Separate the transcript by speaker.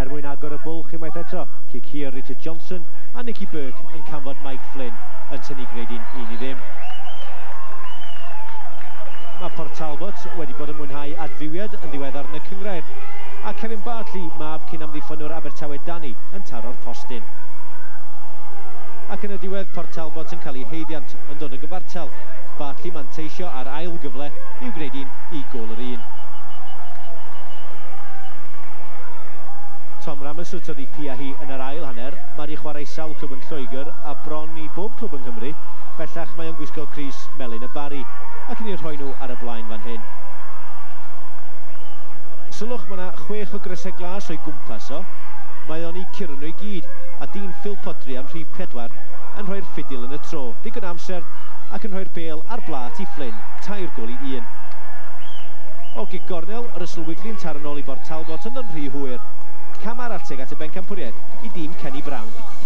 Speaker 1: er mwyn agor y bwlch unwaith eto. Cic hir Richard Johnson a Nicky Burke yn canfod Mike Flynn yn tynnu gradin un i ddim. Mae Port Talbot wedi bod yn mwynhau adfywiad yn ddiweddar yn y cyngrair a Kevin Bartley, mab cyn amddiffynwr Abertawe Dani yn taro'r postyn. Ac yn y diwedd Port Talbot yn cael ei heiddiant yn dod y gyfartal. Bartley manteisio ar ail gyfle i'w gwneud un i gol Tom Ramos oedd ei pia hi yn yr ail hanner. Mae wedi chwarae sawl clwb yn Lloegr a bron i bob clwb yng Nghymru. Bellach mae o'n gwisgo Cris Melin y Bari ac yn i'n rhoi nhw ar y blaen fan hyn. Sylwch mae yna chwech o grysau glas o'i gwmpas o. Mae o'n i curo nhw i gyd a dyn Phil Potri am rhif pedwar yn rhoi'r ffidil yn y tro. Digon amser ac yn rhoi'r bel ar blat i Flynn, tair gol i un. Ogi Gornel, yr ysl Wiglin tarnol i Bort Talbot yn yn rhy hwyr cam arall tuag at y bencampwriaeth i dîm Kenny Brown.